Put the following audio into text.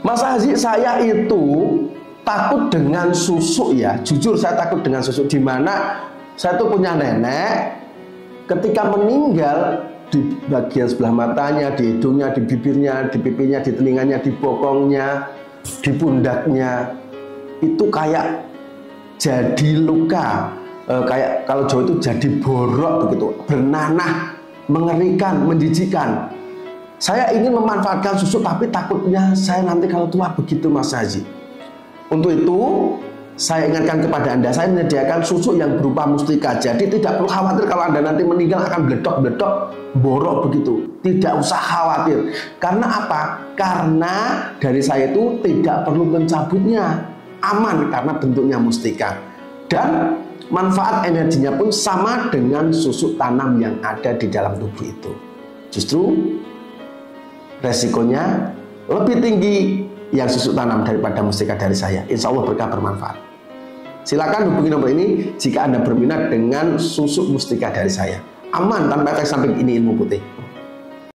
Mas Haji saya itu takut dengan susuk ya. Jujur saya takut dengan susuk. Di mana saya tuh punya nenek ketika meninggal di bagian sebelah matanya, di hidungnya, di bibirnya, di pipinya, di telinganya, di bokongnya, di pundaknya itu kayak jadi luka. E, kayak kalau Jawa itu jadi borok begitu bernanah mengerikan menjijikan saya ingin memanfaatkan susu tapi takutnya saya nanti kalau tua begitu Mas Haji. Untuk itu saya ingatkan kepada Anda, saya menyediakan susu yang berupa mustika. Jadi tidak perlu khawatir kalau Anda nanti meninggal akan bledok-bledok, borok begitu. Tidak usah khawatir. Karena apa? Karena dari saya itu tidak perlu mencabutnya. Aman karena bentuknya mustika. Dan manfaat energinya pun sama dengan susu tanam yang ada di dalam tubuh itu. Justru resikonya lebih tinggi yang susu tanam daripada mustika dari saya. Insya Allah berkah bermanfaat. Silakan hubungi nomor ini jika Anda berminat dengan susu mustika dari saya. Aman tanpa efek samping ini ilmu putih.